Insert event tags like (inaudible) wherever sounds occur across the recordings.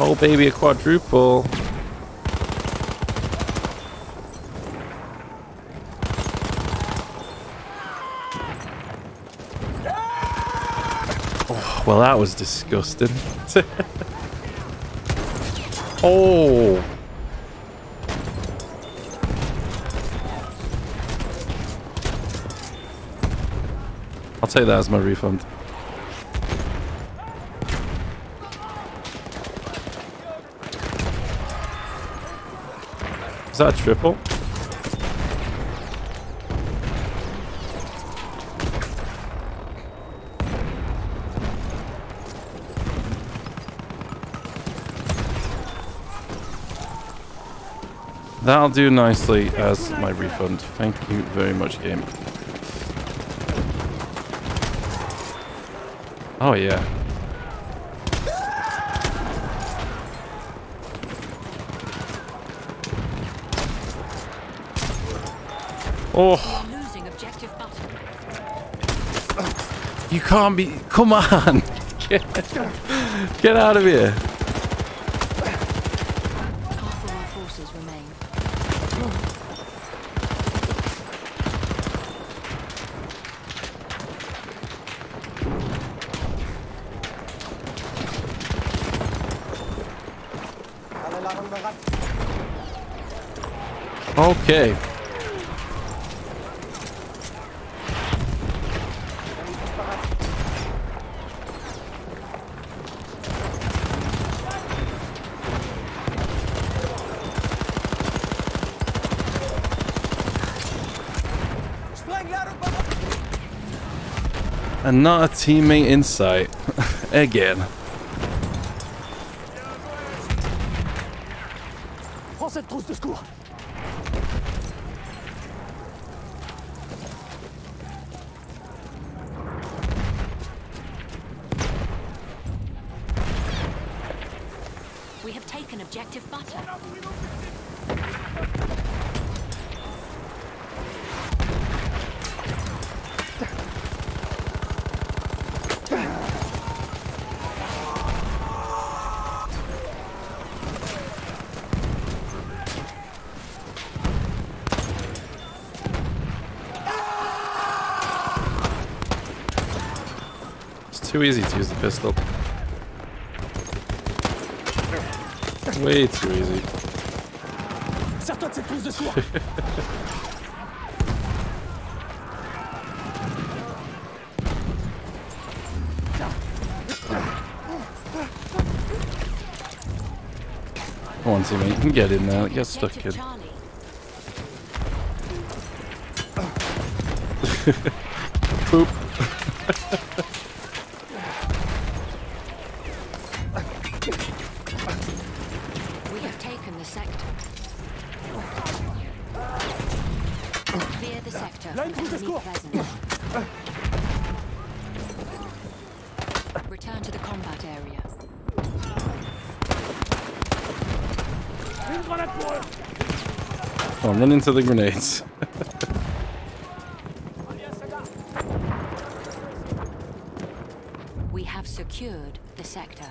Oh, baby, a quadruple. Ah! Oh, well, that was disgusting. (laughs) oh. I'll take that as my refund. Is that triple? That'll do nicely as my refund. Thank you very much, game. Oh, yeah. Oh. You can't be. Come on. (laughs) Get, get out of here. Okay. And not a teammate in sight. (laughs) Again. Trousse de secours We have taken objective butter. Too easy to use the pistol. Way too easy. (laughs) Come on, teammate. You can get in there. Get stuck. Charlie. (laughs) Poop. (laughs) Clear the sector. Là, une trousse de secours. Return to the combat area. Une grenade pour eux Come on, run into the grenades. (laughs) We have secured the sector.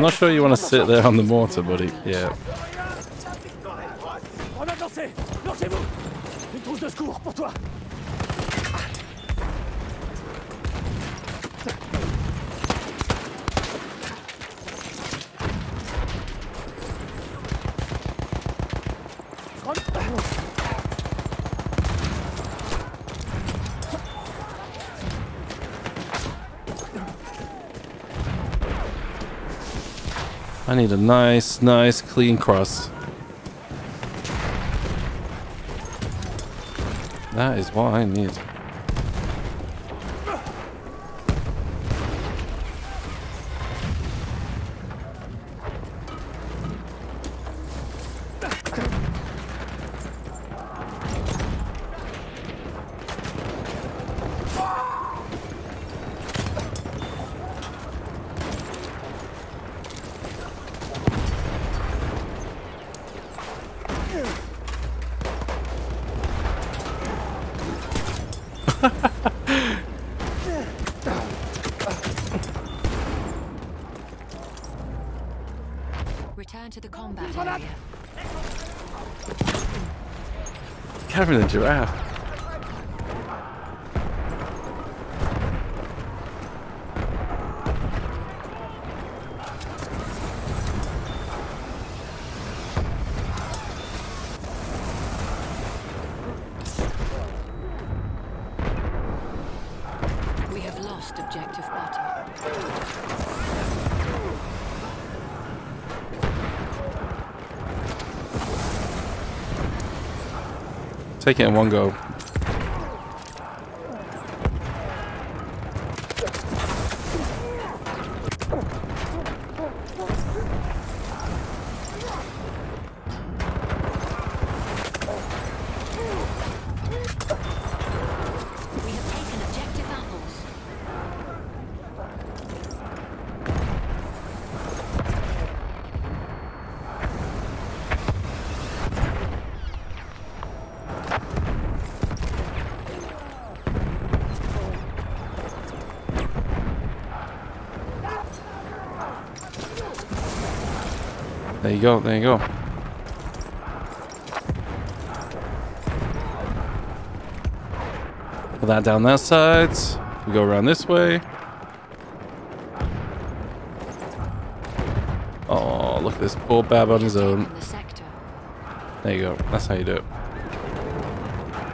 I'm not sure you want to sit there on the mortar, buddy. Yeah. Lancez-vous Une trousse de secours pour toi I need a nice, nice clean crust. That is what I need. Return to the combat area. Kevin the giraffe. We have lost objective butter. Take it in one go. We have taken objective apples. There you go, there you go. Put that down that side. We go around this way. Oh, look at this poor Bab on his own. There you go. That's how you do it.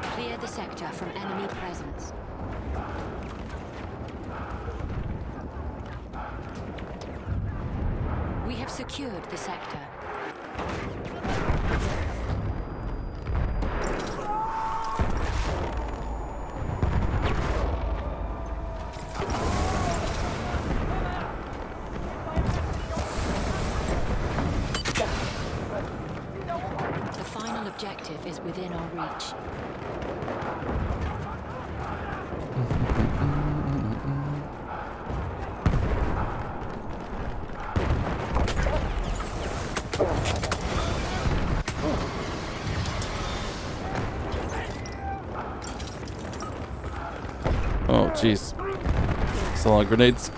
Clear the sector from enemy presence. We have secured the sector. The final objective is within our reach. Oh, jeez. It's a lot of grenades.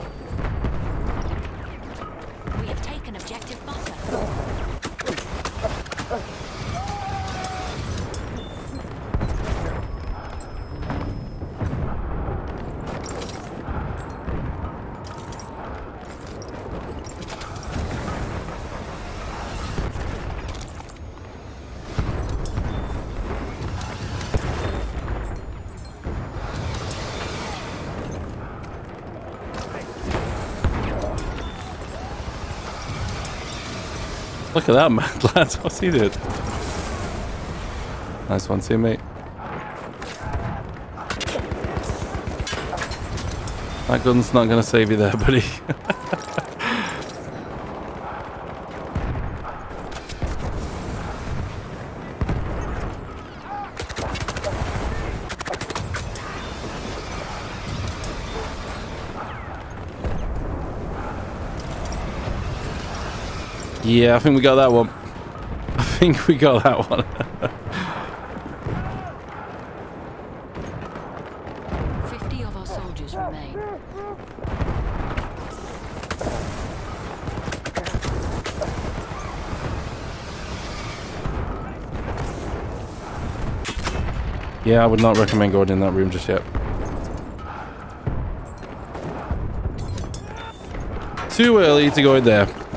Look at that (laughs) mad lad. What's he doing? Nice one, teammate. That gun's not going to save you there, buddy. (laughs) yeah, I think we got that one. I think we got that one. Fifty of our soldiers remain. yeah, I would not recommend going in that room just yet. Too early to go in there.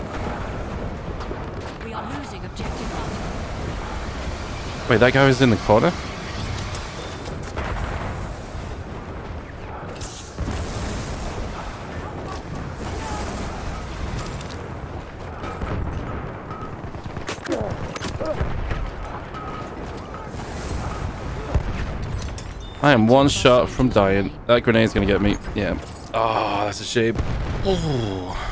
Wait, that guy was in the corner? I am one shot from dying. That grenade's gonna get me. Yeah. Oh, that's a shame. Oh.